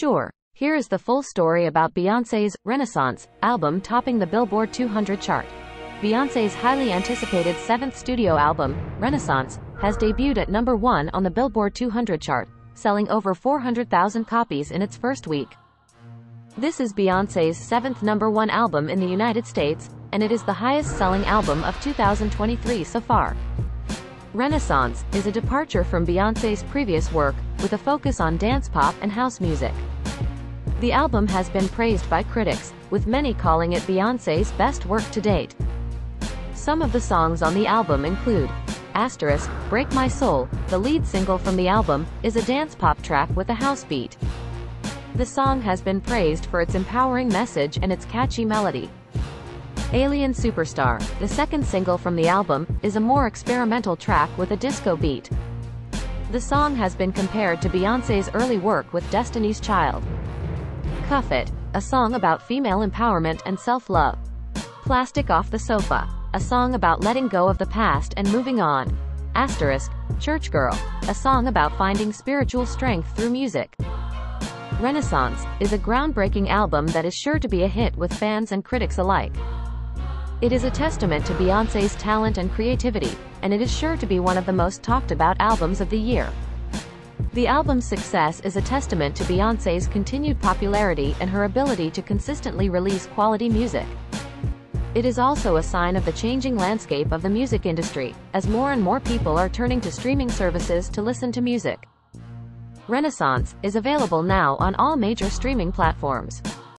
Sure, here is the full story about Beyoncé's Renaissance album topping the Billboard 200 chart. Beyoncé's highly anticipated seventh studio album, Renaissance, has debuted at number one on the Billboard 200 chart, selling over 400,000 copies in its first week. This is Beyoncé's seventh number one album in the United States, and it is the highest selling album of 2023 so far. Renaissance is a departure from Beyoncé's previous work, with a focus on dance pop and house music. The album has been praised by critics, with many calling it Beyoncé's best work to date. Some of the songs on the album include Asterisk, Break My Soul, the lead single from the album, is a dance pop track with a house beat. The song has been praised for its empowering message and its catchy melody. Alien Superstar, the second single from the album, is a more experimental track with a disco beat. The song has been compared to Beyoncé's early work with Destiny's Child. Cuff It, a song about female empowerment and self-love. Plastic Off the Sofa, a song about letting go of the past and moving on. Asterisk, Church Girl, a song about finding spiritual strength through music. Renaissance is a groundbreaking album that is sure to be a hit with fans and critics alike. It is a testament to Beyoncé's talent and creativity, and it is sure to be one of the most talked about albums of the year. The album's success is a testament to Beyoncé's continued popularity and her ability to consistently release quality music. It is also a sign of the changing landscape of the music industry, as more and more people are turning to streaming services to listen to music. Renaissance is available now on all major streaming platforms.